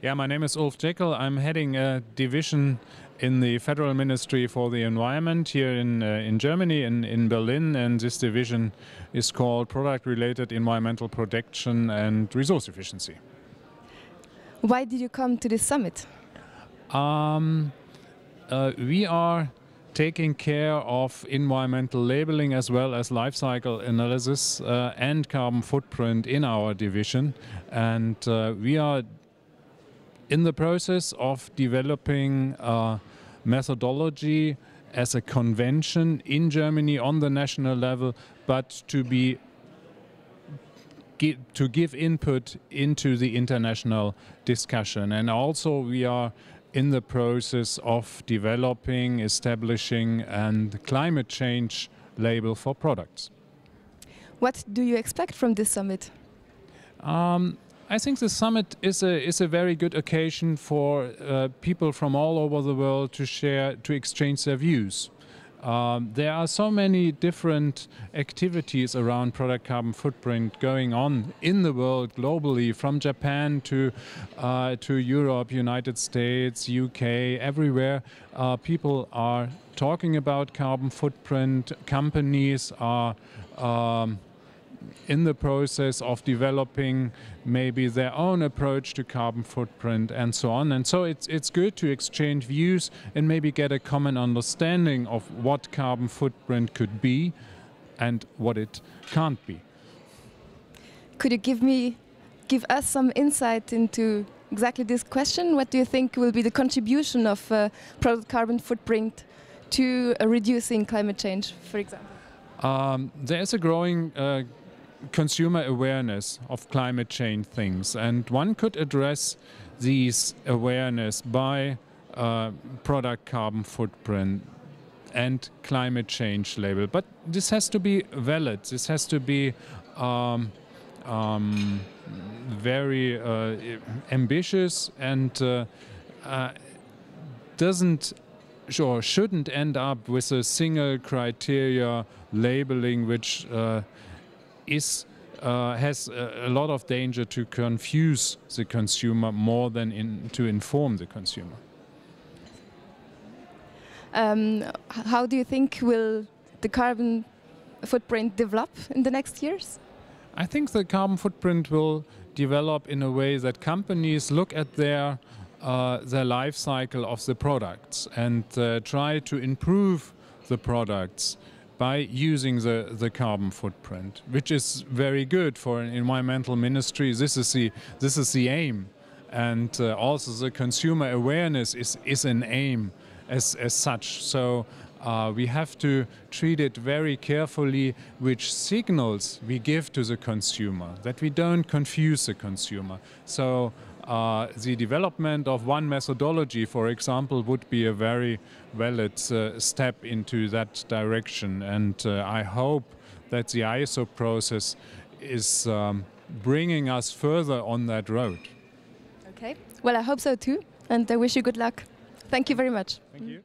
Yeah, my name is Ulf Jaeckel. I'm heading a division in the Federal Ministry for the Environment here in, uh, in Germany, in, in Berlin, and this division is called Product Related Environmental Protection and Resource Efficiency. Why did you come to this summit? Um, uh, we are taking care of environmental labeling as well as life cycle analysis uh, and carbon footprint in our division. And uh, we are in the process of developing a methodology as a convention in Germany on the national level, but to be to give input into the international discussion. And also we are in the process of developing, establishing and climate change label for products. What do you expect from this summit? Um, I think the summit is a is a very good occasion for uh, people from all over the world to share to exchange their views. Um, there are so many different activities around product carbon footprint going on in the world globally, from Japan to uh, to Europe, United States, UK, everywhere. Uh, people are talking about carbon footprint. Companies are. Um, in the process of developing maybe their own approach to carbon footprint and so on. And so it's, it's good to exchange views and maybe get a common understanding of what carbon footprint could be and what it can't be. Could you give me, give us some insight into exactly this question? What do you think will be the contribution of uh, product carbon footprint to uh, reducing climate change, for example? Um, there is a growing uh, consumer awareness of climate change things, and one could address these awareness by uh, product carbon footprint and climate change label. But this has to be valid. This has to be um, um, very uh, ambitious and uh, uh, doesn't or shouldn't end up with a single criteria labeling which uh, is uh, has a, a, lot of danger to confuse the consumer more than in, to inform the consumer. Um, how do you think will the carbon footprint develop in the next years? I think the carbon footprint will develop in a way that companies look at their uh, the life cycle of the products and uh, try to improve the products by using the, the carbon footprint, which is very good for an environmental ministry. This is the, this is the aim. And uh, also the consumer awareness is, is an aim as, as such. So uh, we have to treat it very carefully which signals we give to the consumer, that we don't confuse the consumer. So uh, the development of one methodology, for example, would be a very valid uh, step into that direction. And uh, I hope that the ISO process is um, bringing us further on that road. Okay. Well, I hope so too. And I wish you good luck. Thank you very much. Thank you.